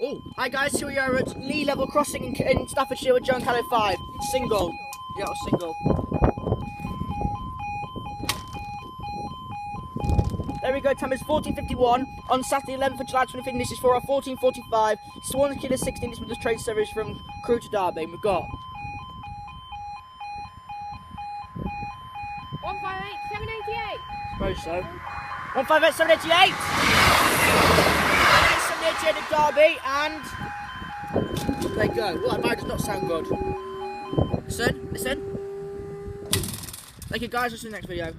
Oh, hi guys, here we are at Leigh Level Crossing in, in Staffordshire with John Callow 5. Single. Yeah, single. There we go, time is 14.51 on Saturday 11th of July 2015. This is for our 14.45 Swan Killer 16 this was the train service from Crewe to Derby. We've got 158, 788. suppose so. 158 788! 788 at Derby and there you go. Well, that mic does not sound good. Listen, listen. Thank you guys, I'll see you in the next video.